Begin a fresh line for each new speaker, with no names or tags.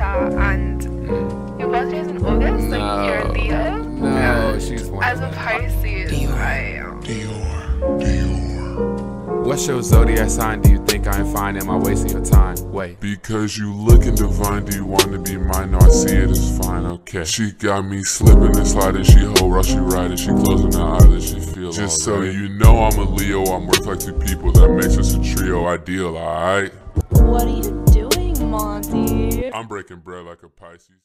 Cancer and your birthday is in August,
No.
like you're a Leo.
No, she's one.
As a Pisces, I am.
What's your zodiac sign? Do you think I'm fine? Am I wasting your time? Wait.
Because you looking divine, do you want to be mine? No, I see it as fine, okay. She got me slipping and sliding, she hoe rush, she riding, she closing her eyes, eyelids, she feel Just so you know I'm a Leo, I'm worth like two people, that makes us a trio ideal, alright?
What are you doing, Monty?
I'm breaking bread like a Pisces.